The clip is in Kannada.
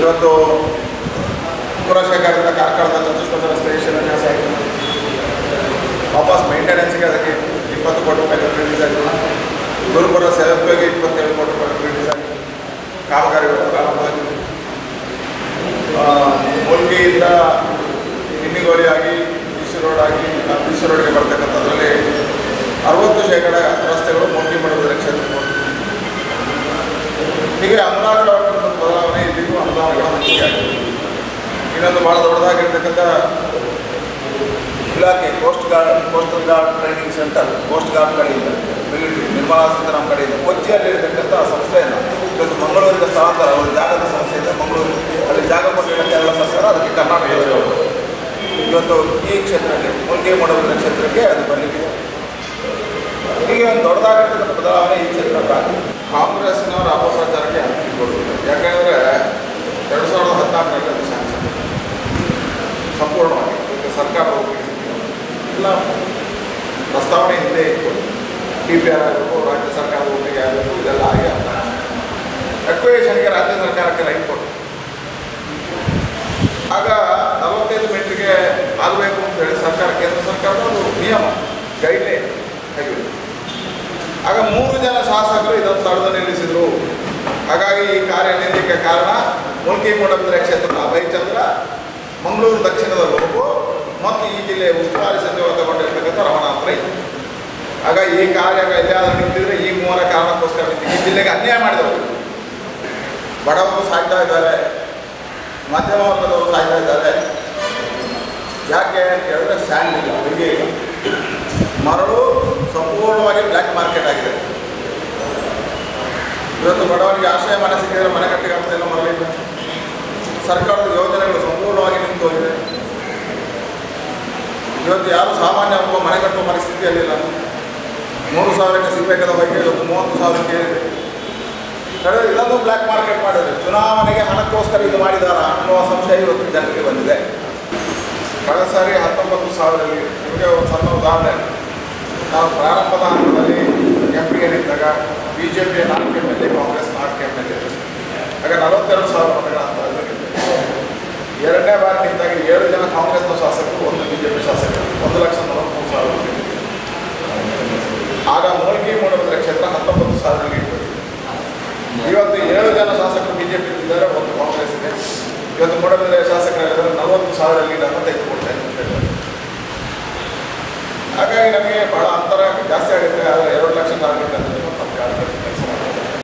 ಇವತ್ತು ಕುಲಶೇಖರದಿಂದ ಕಾರ್ಕಳದ ಚತುಷ್ಪಥ ರಸ್ತೆ ಶಿಲಾನ್ಯಾಸ ಆಯಿತು. ವಾಪಸ್ ಮೇಂಟೆನೆನ್ಸ್ಗೆ ಅದಕ್ಕೆ ಇಪ್ಪತ್ತು ಕೋಟಿ ರೂಪಾಯಿ ರಿಲೀಸ್ ಆಯಿತು. ಗುರುಪುರ ಸೇವಕರಿಗೆ ಇಪ್ಪತ್ತೇಳು ಕೋಟಿ ರೂಪಾಯಿ ರಿಲೀಸ್ ಆಯಿತು. ಕಾಮಗಾರಿಗಳು ಪ್ರಾರಂಭವಾಗಿದೆ ಮುಲ್ಗಿಯಿಂದ ಇನ್ನಿಗೋಲಿ ಆಗಿ ಬಿಸಿ ರೋಡ್ ಆಗಿ ಬಿಸಿ ರೋಡ್ಗೆ ಬರ್ತಕ್ಕಂಥದ್ರಲ್ಲಿ ಅರವತ್ತು ಶೇಕಡ ರಸ್ತೆಗಳು ಮುಲ್ಗಿ ಮಾಡುವುದರ ಕ್ಷೇತ್ರ. ಹೀಗೆ ಬದಲಾವಣೆ ಇನ್ನೊಂದು ಭಾಳ ದೊಡ್ಡದಾಗಿರ್ತಕ್ಕಂಥ ಇಲಾಖೆ coast guard coastal guard training centre coast guard ಕಡೆಯಿಂದ ಮಿಲಿಟರಿ ನಿರ್ಮಲಾ ಸೀತಾರಾಮ್ ಕಡೆಯಿಂದ ಕೊಚ್ಚಿಯಲ್ಲಿರ್ತಕ್ಕಂಥ ಸಂಸ್ಥೆಯನ್ನು ಇವತ್ತು ಮಂಗಳೂರಿನ ಸ್ಥಳಾಂತರ ಒಂದು ಜಾಗದ ಸಂಸ್ಥೆ ಇದೆ ಮಂಗಳೂರು. ಅಲ್ಲಿ ಜಾಗ ಕೊಟ್ಟಿರೋ ಕೇರಳ ಸರ್ಕಾರ ಅದಕ್ಕೆ ಹೋಗುತ್ತೆ. ಇವತ್ತು ಈ ಕ್ಷೇತ್ರಕ್ಕೆ ಮುಲ್ಕಿ ಮಾಡುವ ಕ್ಷೇತ್ರಕ್ಕೆ ಅದು ಬರಲಿಕ್ಕಿದೆ. ಹೀಗೆ ಒಂದು ದೊಡ್ಡದಾಗಿರ್ತಕ್ಕಂಥ ಬದಲಾವಣೆ ಈ ಕ್ಷೇತ್ರಕ್ಕೆ ಆಗಿದೆ. ಕಾಂಗ್ರೆಸ್ನವರ ಅಪಪ್ರಚಾರಕ್ಕೆ ಕೊಡಬೇಕು ಯಾಕಂದರೆ ಎರಡು ಸಾವಿರದ ಹದಿನಾಲ್ಕರಲ್ಲಿ ಅದು ಸ್ಯಾಂಕ್ಷನ್ ಸಂಪೂರ್ಣವಾಗಿ ಈಗ ಸರ್ಕಾರ ಎಲ್ಲ ಪ್ರಸ್ತಾವನೆ ಹಿಂದೆ ಇತ್ತು. ಟಿ ಪಿ ಆರ್ ಆಗಬೇಕು ರಾಜ್ಯ ಸರ್ಕಾರದ ಒಪ್ಪಿಗೆ ಆಗಬೇಕು ಇದೆಲ್ಲ ಆಗಿ ಅಕ್ವೇಷನ್ಗೆ ರಾಜ್ಯ ಸರ್ಕಾರಕ್ಕೆ ರೈಟ್ ಕೊಟ್ಟು ಆಗ ನಲವತ್ತೈದು ಮೀಟ್ರಿಗೆ ಆಗಬೇಕು ಅಂತೇಳಿ ಸರ್ಕಾರ, ಕೇಂದ್ರ ಸರ್ಕಾರದ ಒಂದು ನಿಯಮ ಗೈಡ್ಲೈನ್ ಆಗಿದೆ. ಆಗ ಮೂರು ಜನ ಶಾಸಕರು ಇದನ್ನು ತಡೆದು ನಿಲ್ಲಿಸಿದರು. ಹಾಗಾಗಿ ಈ ಕಾರ್ಯ ನಿಲ್ಲಕ್ಕೆ ಕಾರಣ ಮುಲ್ಕಿ ಮೂಡಬಿದ್ರೆ ಕ್ಷೇತ್ರದ ಅಭಯಚಂದ್ರ ಮಂಗಳೂರು ದಕ್ಷಿಣದ ಲೋಗು ಮತ್ತು ಈ ಜಿಲ್ಲೆಯ ಉಸ್ತುವಾರಿ ಸಚಿವರು ತಗೊಂಡಿರ್ತಕ್ಕಂಥ ರಮಣಾಥ್ ರೈ ಆಗ ಈ ಕಾರ್ಯ ಎಲ್ಲಿಯಾದರೂ ನಿಂತಿದ್ರೆ ಈ ಮೂವರ ಕಾರಣಕ್ಕೋಸ್ಕರ ಈ ಜಿಲ್ಲೆಗೆ ಅನ್ಯಾಯ ಮಾಡಿದವರು. ಬಡವರು ಸಾಯ್ತಾ ಇದ್ದಾರೆ. ಮಧ್ಯಮ ವರ್ಗದವರು ಸಾಯ್ತಾ ಇದ್ದಾರೆ. ಯಾಕೆ ಅಂತ ಹೇಳಿದ್ರೆ ಸ್ಯಾಂಡ್ ಇಲ್ಲ ಇಲ್ಲ. ಮರಳು ಸಂಪೂರ್ಣವಾಗಿ ಬ್ಲ್ಯಾಕ್ ಮಾರ್ಕೆಟ್ ಆಗಿದೆ. ಇವತ್ತು ಬಡವರಿಗೆ ಆಶ್ರಯ ಮನೆ ಸಿಕ್ಕಿದ್ರೆ ಮನೆ ಕಟ್ಟಿಗೆ ಆಗ್ತಿಲ್ಲ ಮರಳಿಲ್ಲ ಸರ್ಕಾರದ ಯೋಜನೆಗಳು ಸಂಪೂರ್ಣವಾಗಿ ನಿಂತು ಹೋಗಿದೆ ಇವತ್ತು ಯಾರು ಸಾಮಾನ್ಯ ಒಬ್ಬ ಮನೆ ಕಟ್ಟುವ ಪರಿಸ್ಥಿತಿಯಲ್ಲಿಲ್ಲ ಮೂರು ಸಾವಿರಕ್ಕೆ ಸಿಗಬೇಕಾದ ಬಗ್ಗೆ ಇವತ್ತು ಮೂವತ್ತು ಸಾವಿರಕ್ಕೆ ಕಡೆ ಇದನ್ನು ಬ್ಲ್ಯಾಕ್ ಮಾರ್ಕೆಟ್ ಮಾಡಿದ್ರು. ಚುನಾವಣೆಗೆ ಹಣಕ್ಕೋಸ್ಕರ ಇದು ಮಾಡಿದಾರ ಅನ್ನುವ ಸಂಶಯ ಇವತ್ತು ಜನರಿಗೆ ಬಂದಿದೆ. ಕಳೆದ ಸಾರಿ ಹತ್ತೊಂಬತ್ತು ಸಾವಿರದಲ್ಲಿ ನಿಮಗೆ ಒಂದು ಸಣ್ಣ ಉದಾಹರಣೆ. ನಾವು ಪ್ರಾರಂಭದ ಹಂತದಲ್ಲಿ ಎಂ ಪಿಗೆ ನಿಂತಾಗ ಬಿ ಜೆ ಪಿ ನಾಲ್ಕು ಎಂ ಎಲ್ ಎ ಕಾಂಗ್ರೆಸ್ ನಾಲ್ಕು ಎಂ ಎಲ್ ಎ ಆಗ ನಲವತ್ತೆರಡು ಸಾವಿರ ಮತಗಳ ಅಂತರದಲ್ಲಿ ಎರಡನೇ ಬಾರಿ ನಿಂತಾಗ ಏಳು ಜನ ಕಾಂಗ್ರೆಸ್ನ ಪಿ ಶಾಸಕರು ಒಂದು ಲಕ್ಷ ನಲವತ್ತ್ಮೂರು ಸಾವಿರ ಮಂದಿ. ಆಗ ಮೂಲ್ಕಿ ಮೂಡಬಿದ್ರೆ ಕ್ಷೇತ್ರ ಸಾವಿರದಲ್ಲಿ ಇವತ್ತು ಏಳು ಜನ ಶಾಸಕರು ಬಿ ಇದ್ದಾರೆ, ಒಂದು ಕಾಂಗ್ರೆಸ್ ಇದೆ. ಇವತ್ತು ಮೂಡಬಿದ್ರೆ ಶಾಸಕರಾಗಿದ್ದಾರೆ ನಲವತ್ತು ಸಾವಿರ ಲೀಡನ್ನು ಅಂತ ಹೇಳ್ತಾರೆ. ಹಾಗಾಗಿ ನಮಗೆ ಬಹಳ ಅಂತರ ಜಾಸ್ತಿ ಆಗುತ್ತೆ, ಆದರೆ ಎರಡು ಲಕ್ಷ ಟಾರ್ಗೆಟ್ ಅಂತ